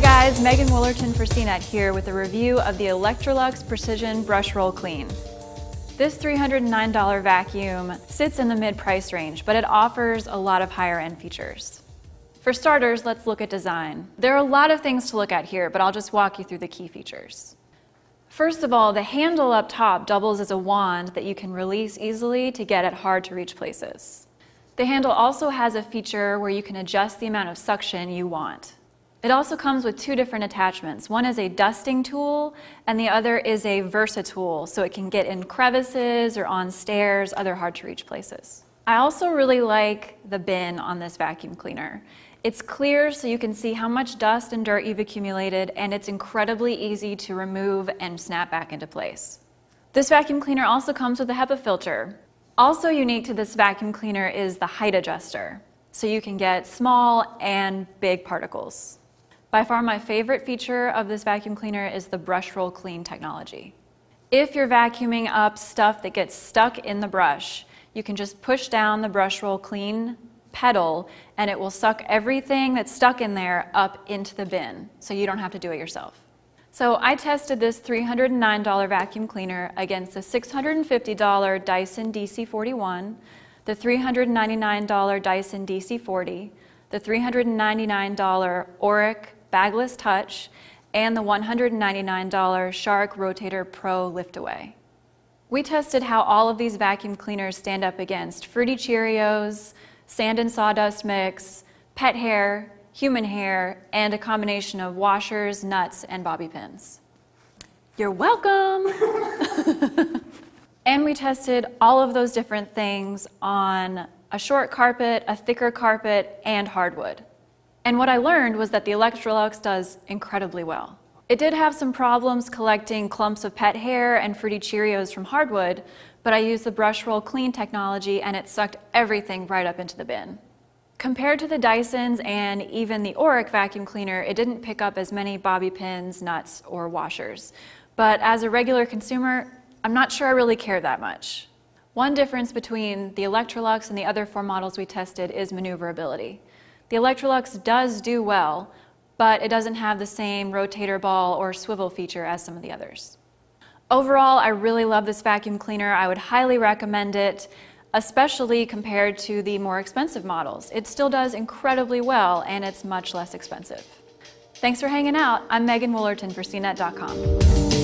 guys, Megan Wollerton for CNET here with a review of the Electrolux Precision Brushroll Clean. This $309 vacuum sits in the mid-price range, but it offers a lot of higher end features. For starters, let's look at design. There are a lot of things to look at here, but I'll just walk you through the key features. First of all, the handle up top doubles as a wand that you can release easily to get at hard to reach places. The handle also has a feature where you can adjust the amount of suction you want. It also comes with two different attachments. One is a dusting tool, and the other is a Versatool, so it can get in crevices or on stairs, other hard to reach places. I also really like the bin on this vacuum cleaner. It's clear so you can see how much dust and dirt you've accumulated, and it's incredibly easy to remove and snap back into place. This vacuum cleaner also comes with a HEPA filter. Also unique to this vacuum cleaner is the height adjuster, so you can get small and big particles. By far my favorite feature of this vacuum cleaner is the brush roll clean technology. If you're vacuuming up stuff that gets stuck in the brush, you can just push down the brush roll clean pedal and it will suck everything that's stuck in there up into the bin so you don't have to do it yourself. So I tested this $309 vacuum cleaner against the $650 Dyson DC41, the $399 Dyson DC40, the $399 Oreck bagless touch, and the $199 Shark Rotator Pro liftaway. We tested how all of these vacuum cleaners stand up against Fruity Cheerios, sand and sawdust mix, pet hair, human hair, and a combination of washers, nuts, and bobby pins. You're welcome! and we tested all of those different things on a short carpet, a thicker carpet, and hardwood. And what I learned was that the Electrolux does incredibly well. It did have some problems collecting clumps of pet hair and fruity Cheerios from hardwood, but I used the brush roll clean technology and it sucked everything right up into the bin. Compared to the Dysons and even the Oreck vacuum cleaner, it didn't pick up as many bobby pins, nuts, or washers. But as a regular consumer, I'm not sure I really care that much. One difference between the Electrolux and the other four models we tested is maneuverability. The Electrolux does do well, but it doesn't have the same rotator ball or swivel feature as some of the others. Overall, I really love this vacuum cleaner. I would highly recommend it, especially compared to the more expensive models. It still does incredibly well and it's much less expensive. Thanks for hanging out. I'm Megan Wollerton for CNET.com.